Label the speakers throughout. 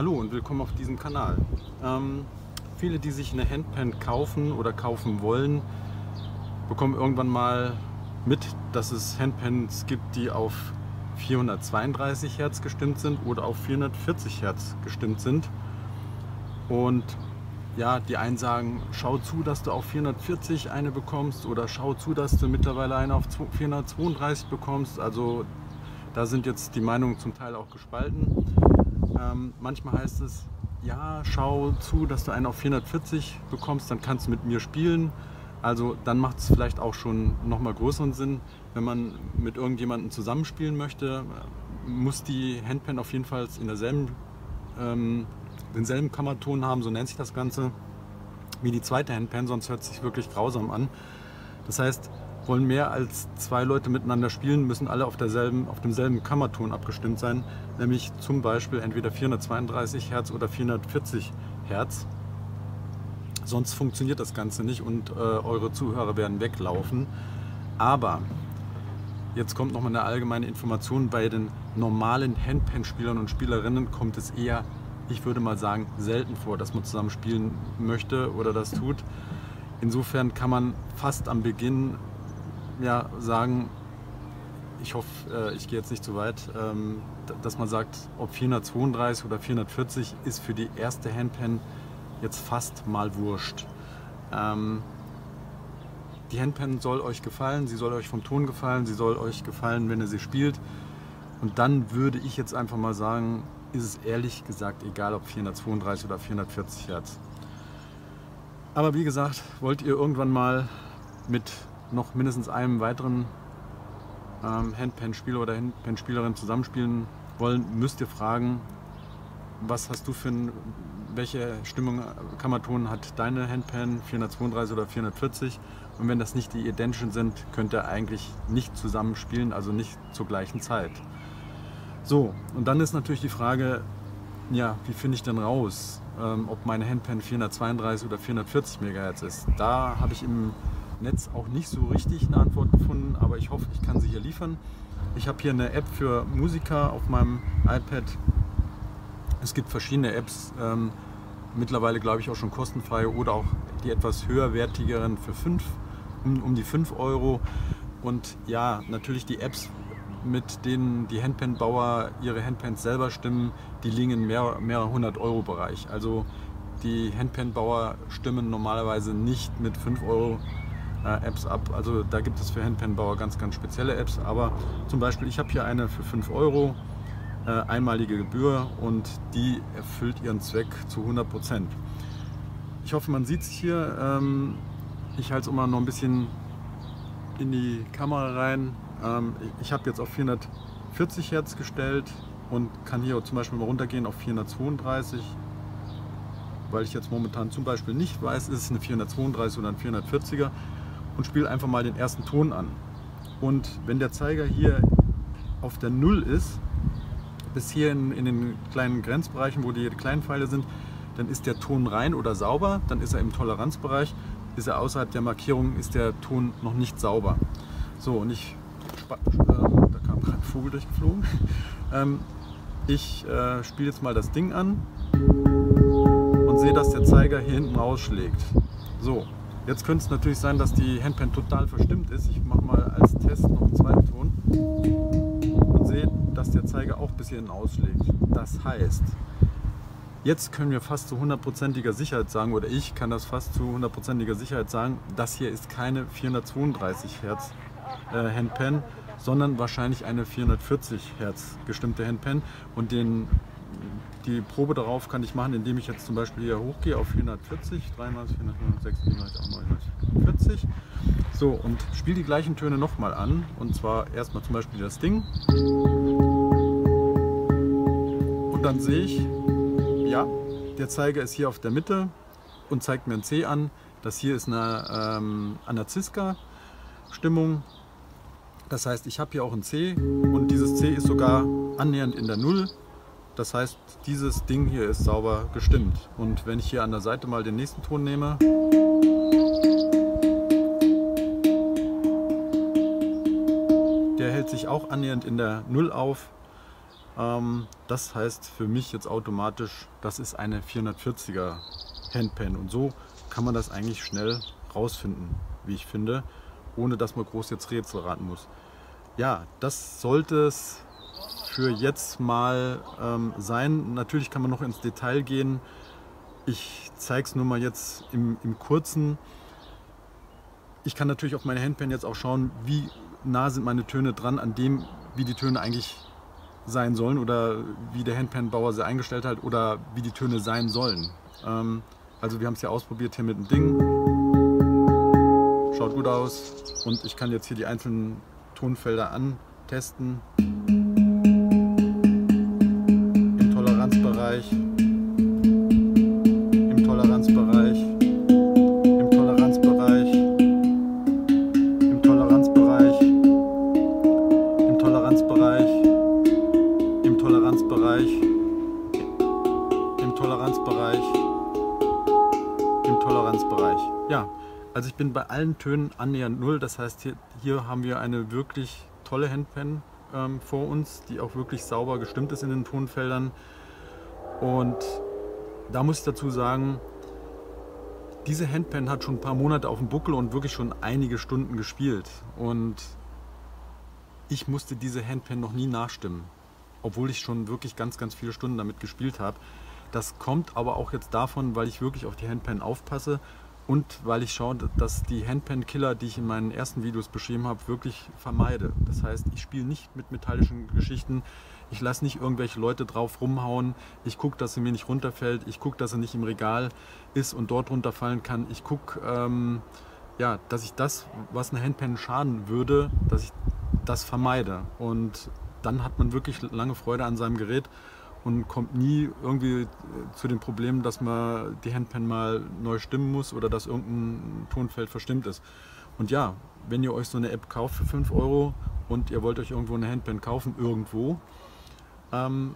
Speaker 1: Hallo und willkommen auf diesem Kanal. Ähm, viele, die sich eine Handpan kaufen oder kaufen wollen, bekommen irgendwann mal mit, dass es Handpans gibt, die auf 432 Hertz gestimmt sind oder auf 440 Hertz gestimmt sind. Und ja, die einen sagen, schau zu, dass du auf 440 eine bekommst oder schau zu, dass du mittlerweile eine auf 432 bekommst. Also da sind jetzt die Meinungen zum Teil auch gespalten. Manchmal heißt es, ja, schau zu, dass du einen auf 440 bekommst, dann kannst du mit mir spielen. Also dann macht es vielleicht auch schon nochmal größeren Sinn, wenn man mit irgendjemandem zusammenspielen möchte, muss die Handpan auf jeden Fall in derselben, ähm, denselben Kammerton haben, so nennt sich das Ganze, wie die zweite Handpan, sonst hört es sich wirklich grausam an. Das heißt, wollen mehr als zwei Leute miteinander spielen, müssen alle auf, derselben, auf demselben Kammerton abgestimmt sein, nämlich zum Beispiel entweder 432 Hertz oder 440 Hertz. Sonst funktioniert das Ganze nicht und äh, eure Zuhörer werden weglaufen. Aber jetzt kommt noch mal eine allgemeine Information. Bei den normalen Handpan-Spielern und Spielerinnen kommt es eher, ich würde mal sagen, selten vor, dass man zusammen spielen möchte oder das tut. Insofern kann man fast am Beginn ja, sagen, ich hoffe, äh, ich gehe jetzt nicht zu weit, ähm, dass man sagt, ob 432 oder 440 ist für die erste Handpan jetzt fast mal wurscht. Ähm, die Handpan soll euch gefallen, sie soll euch vom Ton gefallen, sie soll euch gefallen, wenn ihr sie spielt. Und dann würde ich jetzt einfach mal sagen, ist es ehrlich gesagt egal, ob 432 oder 440 Hertz. Aber wie gesagt, wollt ihr irgendwann mal mit noch mindestens einem weiteren ähm, Handpan-Spieler oder Handpan-Spielerin zusammenspielen wollen, müsst ihr fragen, was hast du für ein, welche Stimmung, Kammerton hat deine Handpan, 432 oder 440? Und wenn das nicht die identischen sind, könnt ihr eigentlich nicht zusammenspielen, also nicht zur gleichen Zeit. So, und dann ist natürlich die Frage, ja, wie finde ich denn raus, ähm, ob meine Handpan 432 oder 440 MHz ist? Da habe ich im Netz auch nicht so richtig eine Antwort gefunden, aber ich hoffe, ich kann sie hier liefern. Ich habe hier eine App für Musiker auf meinem iPad. Es gibt verschiedene Apps, ähm, mittlerweile glaube ich auch schon kostenfrei oder auch die etwas höherwertigeren für 5, um, um die 5 Euro. Und ja, natürlich die Apps, mit denen die Handpan-Bauer ihre Handpans selber stimmen, die liegen im mehr, mehrere hundert Euro Bereich. Also die Handpan-Bauer stimmen normalerweise nicht mit 5 Euro äh, Apps ab. Also da gibt es für Handpan-Bauer ganz, ganz spezielle Apps. Aber zum Beispiel, ich habe hier eine für 5 Euro, äh, einmalige Gebühr und die erfüllt ihren Zweck zu 100 Prozent. Ich hoffe, man sieht es hier. Ähm, ich halte es immer noch ein bisschen in die Kamera rein. Ähm, ich habe jetzt auf 440 Hertz gestellt und kann hier zum Beispiel mal runtergehen auf 432 weil ich jetzt momentan zum Beispiel nicht weiß, ist es eine 432 oder ein 440er und spiele einfach mal den ersten Ton an. Und wenn der Zeiger hier auf der Null ist, bis hier in, in den kleinen Grenzbereichen, wo die kleinen Pfeile sind, dann ist der Ton rein oder sauber, dann ist er im Toleranzbereich, ist er außerhalb der Markierung, ist der Ton noch nicht sauber. So, und ich, äh, da kam gerade ein Vogel durchgeflogen. Ähm, ich äh, spiele jetzt mal das Ding an und sehe, dass der Zeiger hier hinten rausschlägt. So, Jetzt könnte es natürlich sein, dass die Handpan total verstimmt ist. Ich mache mal als Test noch einen zweiten Ton und sehe, dass der Zeiger auch bis hierhin ausschlägt. Das heißt, jetzt können wir fast zu hundertprozentiger Sicherheit sagen, oder ich kann das fast zu hundertprozentiger Sicherheit sagen, das hier ist keine 432 Hertz äh, Handpan, sondern wahrscheinlich eine 440 Hertz gestimmte Handpan und den die Probe darauf kann ich machen, indem ich jetzt zum Beispiel hier hochgehe auf 440, 93, 406, 499, 40. So, und spiele die gleichen Töne nochmal an. Und zwar erstmal zum Beispiel das Ding. Und dann sehe ich, ja, der Zeiger ist hier auf der Mitte und zeigt mir ein C an. Das hier ist eine ähm, Anaziska-Stimmung. Das heißt, ich habe hier auch ein C und dieses C ist sogar annähernd in der Null. Das heißt, dieses Ding hier ist sauber gestimmt. Und wenn ich hier an der Seite mal den nächsten Ton nehme, der hält sich auch annähernd in der Null auf. Ähm, das heißt für mich jetzt automatisch, das ist eine 440er Handpan und so kann man das eigentlich schnell rausfinden, wie ich finde, ohne dass man groß jetzt Rätsel raten muss. Ja, das sollte es für jetzt mal ähm, sein. Natürlich kann man noch ins Detail gehen. Ich zeige es nur mal jetzt im, im Kurzen. Ich kann natürlich auf meine Handpan jetzt auch schauen, wie nah sind meine Töne dran an dem, wie die Töne eigentlich sein sollen oder wie der Handpan-Bauer sie eingestellt hat oder wie die Töne sein sollen. Ähm, also wir haben es ja ausprobiert hier mit dem Ding. Schaut gut aus und ich kann jetzt hier die einzelnen Tonfelder antesten. Toleranzbereich. Ja, also ich bin bei allen Tönen annähernd null. Das heißt, hier, hier haben wir eine wirklich tolle Handpan ähm, vor uns, die auch wirklich sauber gestimmt ist in den Tonfeldern. Und da muss ich dazu sagen, diese Handpan hat schon ein paar Monate auf dem Buckel und wirklich schon einige Stunden gespielt. Und ich musste diese Handpan noch nie nachstimmen, obwohl ich schon wirklich ganz, ganz viele Stunden damit gespielt habe. Das kommt aber auch jetzt davon, weil ich wirklich auf die Handpan aufpasse und weil ich schaue, dass die Handpan-Killer, die ich in meinen ersten Videos beschrieben habe, wirklich vermeide. Das heißt, ich spiele nicht mit metallischen Geschichten, ich lasse nicht irgendwelche Leute drauf rumhauen, ich gucke, dass sie mir nicht runterfällt, ich gucke, dass sie nicht im Regal ist und dort runterfallen kann. Ich gucke, ähm, ja, dass ich das, was eine Handpan schaden würde, dass ich das vermeide. Und dann hat man wirklich lange Freude an seinem Gerät und kommt nie irgendwie äh, zu dem Problem, dass man die Handpan mal neu stimmen muss oder dass irgendein Tonfeld verstimmt ist. Und ja, wenn ihr euch so eine App kauft für 5 Euro und ihr wollt euch irgendwo eine Handpan kaufen, irgendwo, ähm,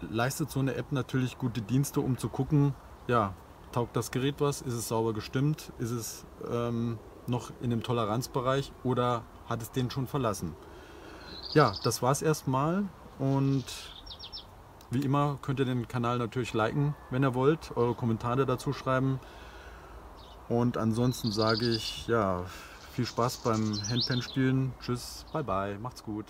Speaker 1: leistet so eine App natürlich gute Dienste, um zu gucken, ja, taugt das Gerät was, ist es sauber gestimmt, ist es ähm, noch in dem Toleranzbereich oder hat es den schon verlassen. Ja, das war es erstmal und wie immer könnt ihr den Kanal natürlich liken, wenn ihr wollt, eure Kommentare dazu schreiben. Und ansonsten sage ich, ja, viel Spaß beim Handpan spielen. Tschüss, bye bye, macht's gut.